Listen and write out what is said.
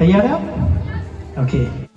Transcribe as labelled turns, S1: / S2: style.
S1: Are you out? Okay.